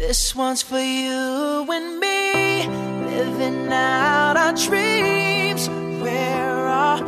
This one's for you and me, living out our dreams. We're all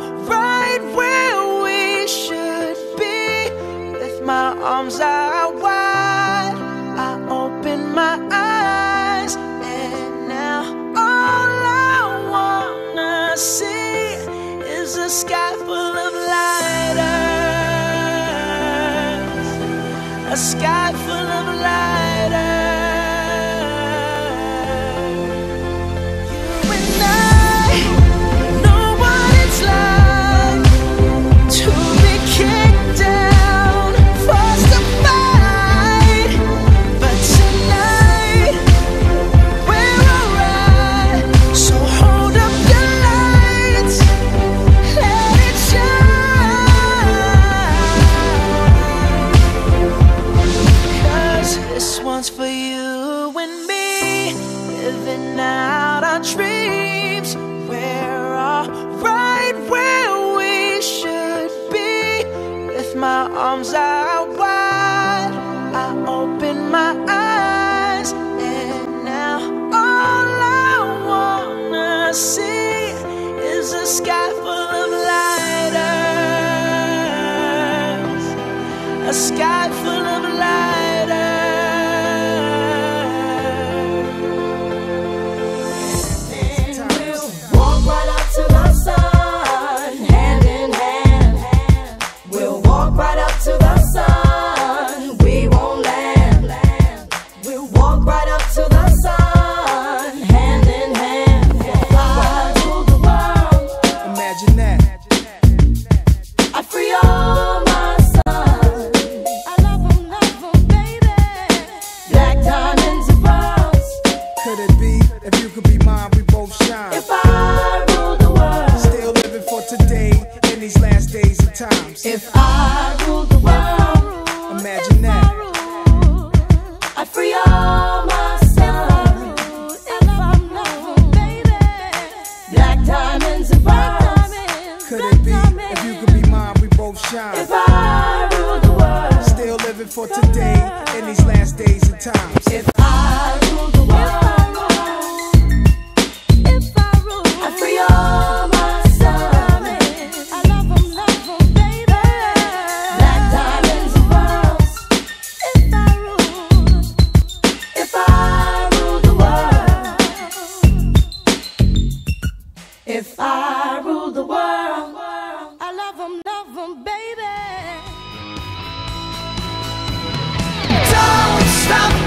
dreams. We're all right where we should be, with my arms out shine? If I rule the world. Still living for today in these last days and times. If I rule the world, Imagine that. I free all my sons. If I'm love, baby, black diamonds and pearls. Could it be if you could be mine, we both shine? If I rule the world, Still living for today in these them, baby. Don't stop.